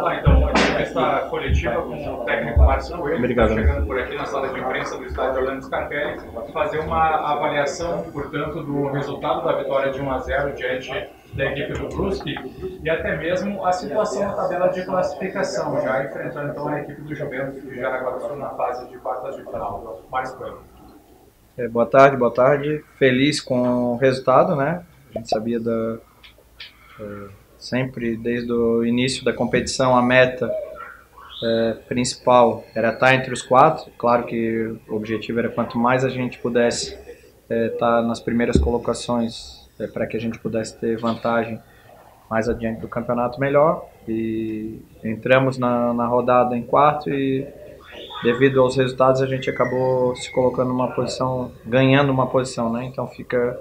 Vamos lá então, uma entrevista coletiva com o técnico Márcio Coelho, Obrigado. chegando por aqui na sala de imprensa do estádio Orlando Scarpelli, fazer uma avaliação, portanto, do resultado da vitória de 1 a 0 diante da equipe do Brusque e até mesmo a situação na tabela de classificação, já enfrentando então a equipe do Juventus de Jaraguá do Sul na fase de quartas de final. Márcio Coelho. É, boa tarde, boa tarde. Feliz com o resultado, né? A gente sabia da. É, sempre, desde o início da competição, a meta é, principal era estar entre os quatro. Claro que o objetivo era quanto mais a gente pudesse estar nas primeiras colocações é, para que a gente pudesse ter vantagem mais adiante do campeonato, melhor. E entramos na, na rodada em quarto e devido aos resultados a gente acabou se colocando numa posição, ganhando uma posição, né? Então fica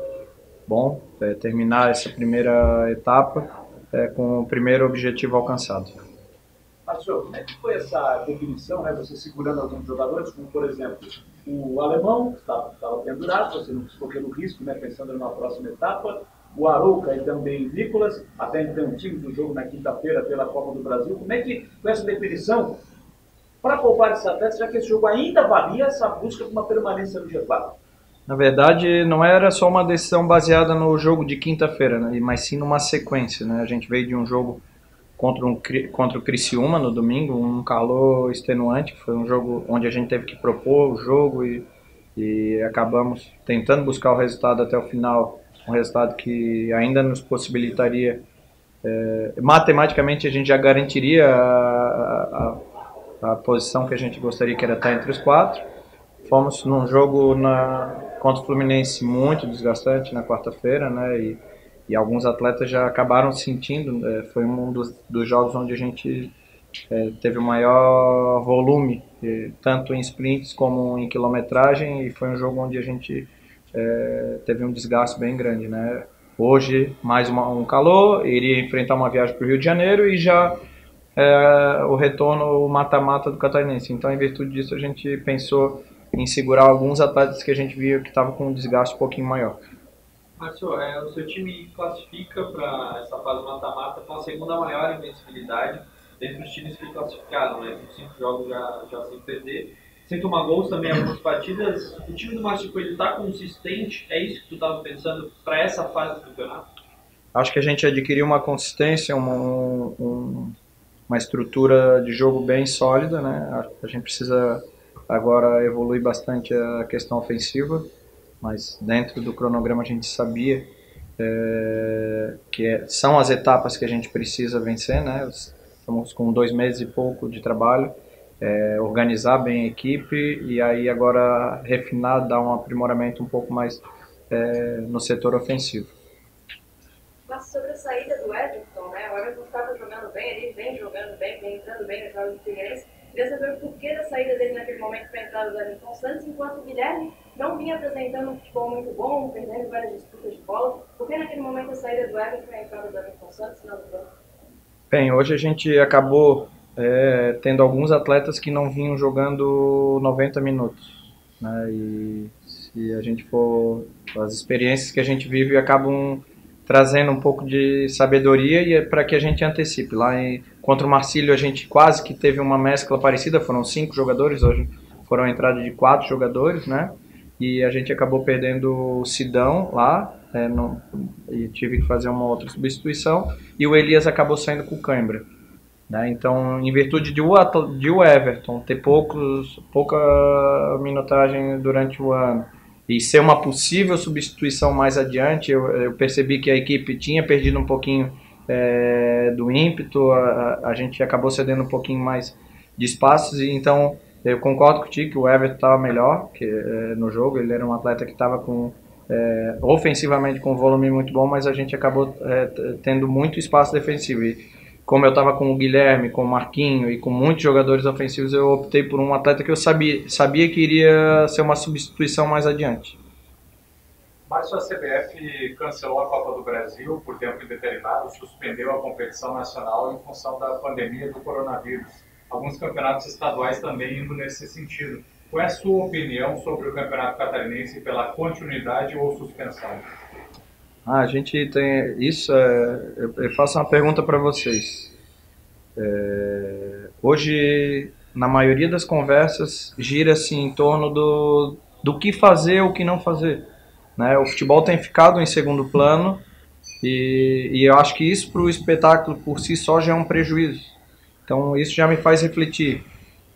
bom é, terminar essa primeira etapa é, com o primeiro objetivo alcançado. Márcio, como é que foi essa definição, né? Você segurando alguns jogadores, como por exemplo o alemão, que estava, pendurado, você não pelo risco, né? Pensando numa próxima etapa. O Arouca e também Nicolas, até então time do jogo na quinta-feira pela Copa do Brasil. Como é que, com essa definição, para poupar esses atletas, já que esse jogo ainda valia essa busca por uma permanência no G4? Na verdade, não era só uma decisão baseada no jogo de quinta-feira, né? mas sim numa sequência. Né? A gente veio de um jogo contra, um, contra o Criciúma no domingo, um calor extenuante, foi um jogo onde a gente teve que propor o jogo e, e acabamos tentando buscar o resultado até o final, um resultado que ainda nos possibilitaria, é, matematicamente a gente já garantiria a, a, a posição que a gente gostaria que era estar entre os quatro. Fomos num jogo na, contra o Fluminense muito desgastante na quarta-feira, né? E, e, alguns atletas já acabaram sentindo. É, foi um dos, dos, jogos onde a gente é, teve o maior volume, tanto em sprints como em quilometragem, e foi um jogo onde a gente é, teve um desgaste bem grande, né? Hoje, mais uma, um calor, iria enfrentar uma viagem para o Rio de Janeiro e já é, o retorno, o mata-mata do Catarinense. Então, em virtude disso, a gente pensou em segurar alguns atletas que a gente via que estavam com um desgaste um pouquinho maior. Márcio, é, o seu time classifica para essa fase mata-mata com a segunda maior invencibilidade dentre os times que classificaram, né? Com cinco jogos já, já sem perder. Sem tomar gols também algumas partidas. O time do Márcio Coelho está consistente? É isso que tu estava pensando para essa fase do campeonato? Acho que a gente adquiriu uma consistência, uma, um, uma estrutura de jogo bem sólida, né? A gente precisa Agora evolui bastante a questão ofensiva, mas dentro do cronograma a gente sabia é, que é, são as etapas que a gente precisa vencer, né? Estamos com dois meses e pouco de trabalho, é, organizar bem a equipe e aí agora refinar, dar um aprimoramento um pouco mais é, no setor ofensivo. Mas sobre a saída do Everton, né? O Everton estava jogando bem, ele vem jogando bem, vem entrando bem no jogo do Figueirense Queria saber o porquê da saída dele naquele momento para a entrada do Everton Santos, enquanto o Guilherme não vinha apresentando um futebol muito bom, perdendo várias disputas de bola. Por que naquele momento a saída do Everton e a entrada do Everton Santos não Bem, hoje a gente acabou é, tendo alguns atletas que não vinham jogando 90 minutos. Né? E se a gente for. As experiências que a gente vive acabam trazendo um pouco de sabedoria e é para que a gente antecipe. Lá em, contra o Marcílio a gente quase que teve uma mescla parecida, foram cinco jogadores, hoje foram a entrada de quatro jogadores, né? E a gente acabou perdendo o Sidão lá, é, no, e tive que fazer uma outra substituição, e o Elias acabou saindo com o Cãibra. Né? Então, em virtude de o, de o Everton ter poucos, pouca minutagem durante o ano, e ser uma possível substituição mais adiante, eu, eu percebi que a equipe tinha perdido um pouquinho é, do ímpeto, a, a, gente acabou cedendo um pouquinho mais de espaços, e então eu concordo contigo que o Everton estava melhor que, é, no jogo, ele era um atleta que estava com é, ofensivamente com um volume muito bom, mas a gente acabou tendo muito espaço defensivo. E, como eu estava com o Guilherme, com o Marquinho e com muitos jogadores ofensivos, eu optei por um atleta que eu sabia, sabia que iria ser uma substituição mais adiante. Márcio, a CBF cancelou a Copa do Brasil por tempo indeterminado, suspendeu a competição nacional em função da pandemia do coronavírus. Alguns campeonatos estaduais também indo nesse sentido. Qual é a sua opinião sobre o Campeonato Catarinense pela continuidade ou suspensão? Ah, a gente tem isso. É, eu faço uma pergunta para vocês. É, hoje, na maioria das conversas, gira-se em torno do, do que fazer ou o que não fazer. Né? O futebol tem ficado em segundo plano e, e eu acho que isso para o espetáculo por si só já é um prejuízo. Então isso já me faz refletir.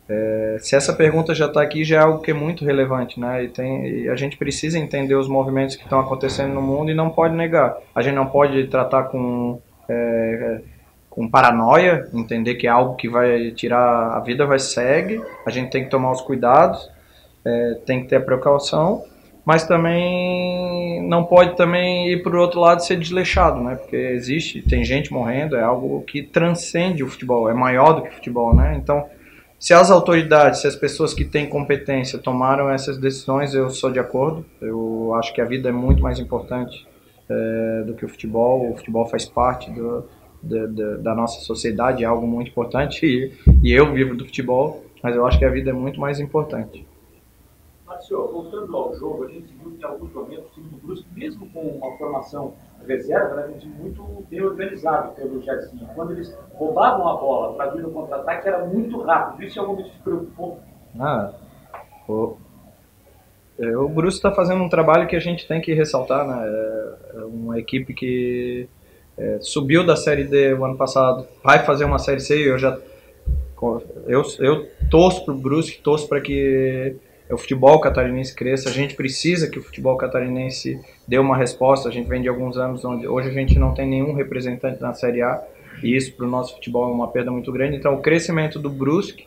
É, se essa pergunta já está aqui, já é algo que é muito relevante, né? E, tem, e a gente precisa entender os movimentos que estão acontecendo no mundo e não pode negar. A gente não pode tratar com é, com paranoia, entender que é algo que vai tirar a vida, vai segue. A gente tem que tomar os cuidados, é, tem que ter precaução, mas também não pode também ir para o outro lado ser desleixado, né? Porque existe, tem gente morrendo, é algo que transcende o futebol, é maior do que o futebol, né? Então, se as autoridades, se as pessoas que têm competência tomaram essas decisões, eu sou de acordo. Eu acho que a vida é muito mais importante é, do que o futebol. O futebol faz parte do, da, da, da, nossa sociedade, é algo muito importante e, e, eu vivo do futebol, mas eu acho que a vida é muito mais importante. Márcio, voltando ao jogo, a gente viu que em alguns momentos o time do Brusque, mesmo com uma formação reserva, né, um time muito bem organizado pelo Jairzinho. Quando eles roubavam a bola para vir no contra-ataque, era muito rápido. Isso em algum momento te preocupou? Ah, o, é, o Brusque está fazendo um trabalho que a gente tem que ressaltar, né? É, é uma equipe que é, subiu da Série D o ano passado, vai fazer uma Série C eu já eu, eu torço para o Brusque, torço para que o futebol catarinense cresça, a gente precisa que o futebol catarinense dê uma resposta, a gente vem de alguns anos onde hoje a gente não tem nenhum representante na Série A e isso para o nosso futebol é uma perda muito grande, então o crescimento do Brusque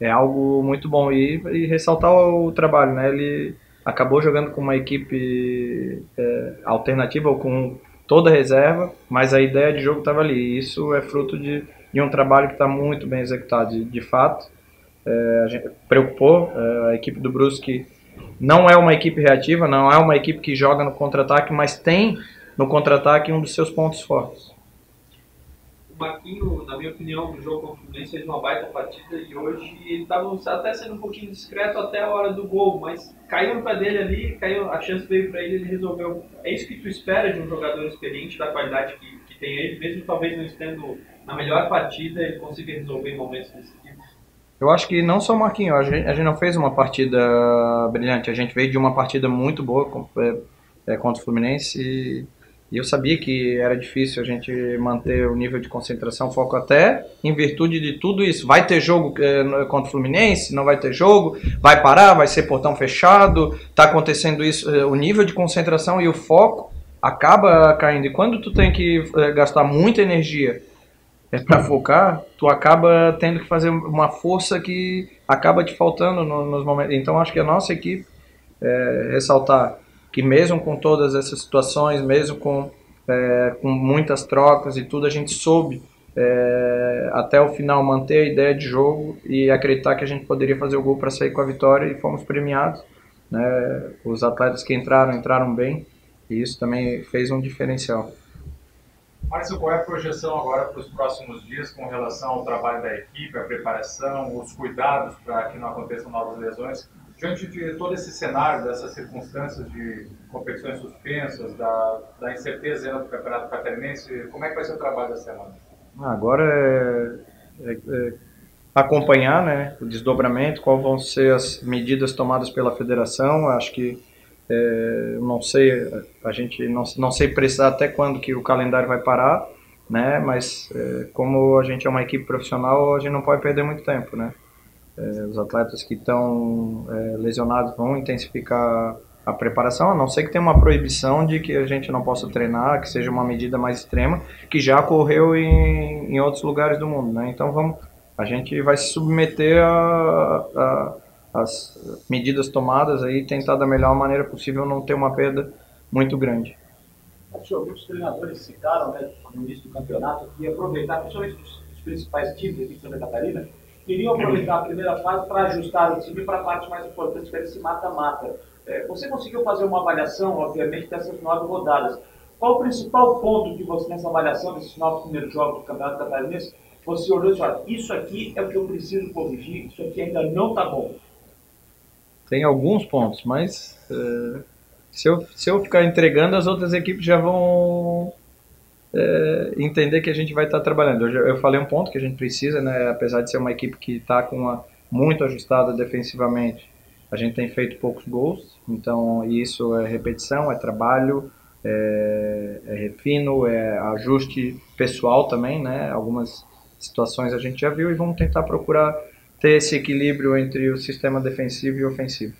é algo muito bom e, e ressaltar o trabalho, né? Ele acabou jogando com uma equipe é, alternativa ou com toda reserva, mas a ideia de jogo estava ali. E isso é fruto de, de um trabalho que está muito bem executado. De, de fato, é, gente preocupou é, a equipe do Brusque. Não é uma equipe reativa, não é uma equipe que joga no contra-ataque, mas tem no contra-ataque um dos seus pontos fortes. O Marquinho, na minha opinião, no jogo contra o Fluminense fez uma baita partida e hoje ele estava até sendo um pouquinho discreto até a hora do gol, mas caiu no pé dele ali, caiu, a chance veio para ele, ele resolveu. É isso que tu espera de um jogador experiente da qualidade que, que tem ele, mesmo talvez não estando na melhor partida, ele consiga resolver momentos decisivos. Eu acho que não só o Marquinhos, a gente, a gente não fez uma partida brilhante, a gente veio de uma partida muito boa é, é, contra o Fluminense e e eu sabia que era difícil a gente manter o nível de concentração, foco até em virtude de tudo isso. Vai ter jogo é, contra o Fluminense? Não vai ter jogo? Vai parar? Vai ser portão fechado? Está acontecendo isso? É, o nível de concentração e o foco acaba caindo. E quando tu tem que é, gastar muita energia é, para focar, tu acaba tendo que fazer uma força que acaba te faltando no, nos momentos. Então acho que a nossa equipe, é, ressaltar que mesmo com todas essas situações, mesmo com, é, com muitas trocas e tudo, a gente soube é, até o final manter a ideia de jogo e acreditar que a gente poderia fazer o gol para sair com a vitória e fomos premiados. Né? Os atletas que entraram, entraram bem e isso também fez um diferencial. Márcio, qual é a projeção agora para os próximos dias com relação ao trabalho da equipe, a preparação, os cuidados para que não aconteçam novas lesões? diante de todo esse cenário, dessas circunstâncias de competições suspensas, da, da incerteza do Campeonato Catarinense, como é que vai ser o trabalho da semana? Ah, agora é, é, é acompanhar né, o desdobramento, quais vão ser as medidas tomadas pela federação. Acho que é, não sei, a gente não, não sei precisar até quando que o calendário vai parar, né? Mas é, como a gente é uma equipe profissional, a gente não pode perder muito tempo, né? É, os atletas que estão é, lesionados vão intensificar a preparação, a não ser que tenha uma proibição de que a gente não possa treinar, que seja uma medida mais extrema, que já ocorreu em, em outros lugares do mundo. Né? Então vamos, a gente vai se submeter a, a as medidas tomadas aí tentar da melhor maneira possível não ter uma perda muito grande. Muitos treinadores citaram né, no início do campeonato que aproveitar, principalmente os principais times aqui de Santa Catarina, queriam aproveitar a primeira fase para ajustar o time para a parte mais importante, que era esse mata-mata. É, você conseguiu fazer uma avaliação, obviamente, dessas nove rodadas. Qual o principal ponto que você, nessa avaliação desses nove primeiros jogos do Campeonato Catarinense, você olhou e disse, olha, isso aqui é o que eu preciso corrigir, isso aqui ainda não está bom? Tem alguns pontos, mas uh, se, eu, se eu ficar entregando, as outras equipes já vão é, entender que a gente vai estar trabalhando. Eu, eu, falei um ponto que a gente precisa, né? Apesar de ser uma equipe que está com muito ajustada defensivamente, a gente tem feito poucos gols. Então isso é repetição, é trabalho, é, é refino, é ajuste pessoal também, né? Algumas situações a gente já viu e vamos tentar procurar ter esse equilíbrio entre o sistema defensivo e ofensivo.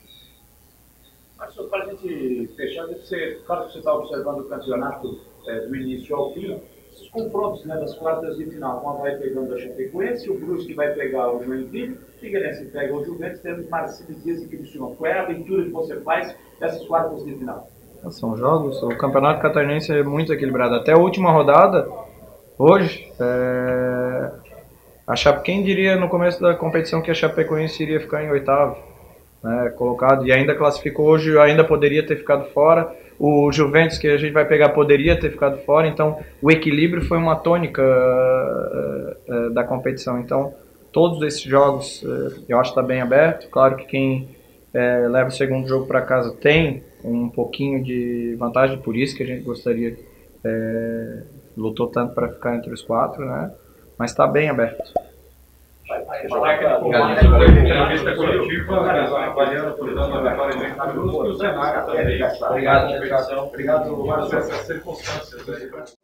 Marcelo, para a gente fechar, você, claro que você está observando o campeonato é, do início ao fim, esses confrontos né, das quartas de final, uma vai pegando a Chapecoense, o Brusque vai pegar o Joinville, o Figueirense pega o Juventus, temos Marcelo Dias e Cristiano. Qual é a aventura que você faz dessas quartas de final? São jogos, o campeonato catarinense é muito equilibrado. Até a última rodada, hoje, é... a Chape, quem diria no começo da competição que a Chapecoense iria ficar em oitavo? Né, colocado e ainda classificou hoje, ainda poderia ter ficado fora. O Juventus que a gente vai pegar poderia ter ficado fora, então o equilíbrio foi uma tônica uh, uh, da competição. Então todos esses jogos uh, eu acho que está bem aberto. Claro que quem leva o segundo jogo para casa tem um pouquinho de vantagem, por isso que a gente gostaria lutou tanto para ficar entre os quatro, né? Mas está bem aberto. Por. Obrigado, obrigado, obrigado, Obrigado, essas circunstâncias.